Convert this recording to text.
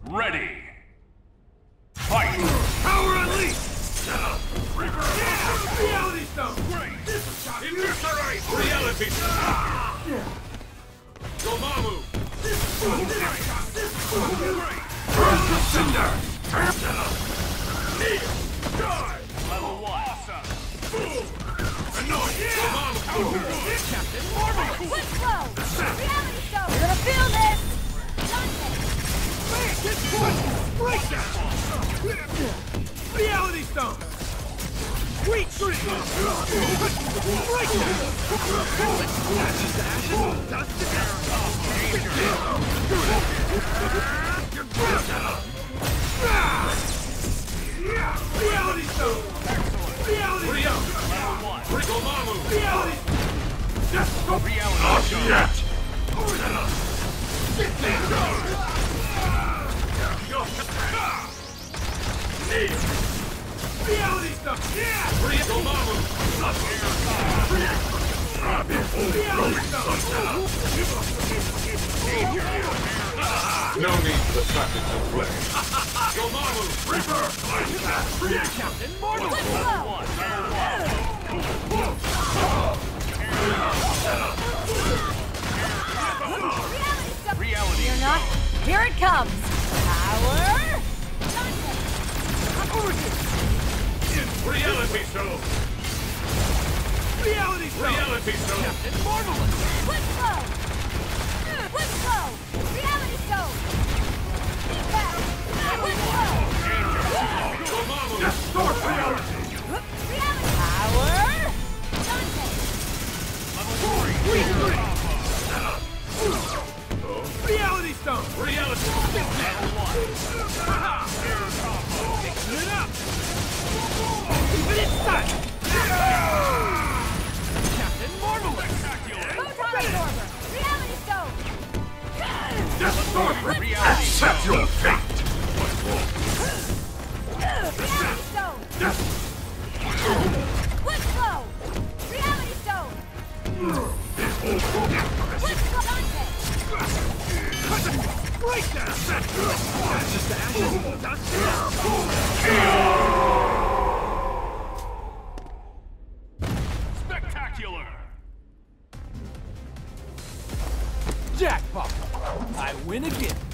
Ready. Fight! Power unleashed! Yeah! Reality stone! Eviscerate! Reality! Dormammu! Cinder! Level one. Captain Marvel! Quick flow! Reality stone! You're gonna feel this! Reality stone! Reach! Break Reality stone! Reality stone! Reality! Yes! Go Reality Reality stone! Yeah! No need for tactics of play. Dormammu! Captain Quick flow! Reality! Reality You're not. Here it comes! Power! Reality stone! Reality stone! Reality stone! Captain Marvelous! Quick flow! Mm, quick flow! Reality stone! Quick flow! Distort reality! Reality power! Dante! Reality stone! Reality! Mixing Accept your fate! Reality flow! Reality stone! Quick flow! Dante! Breakdown! Just ashes! Dust Spectacular! Jackpot! I win again.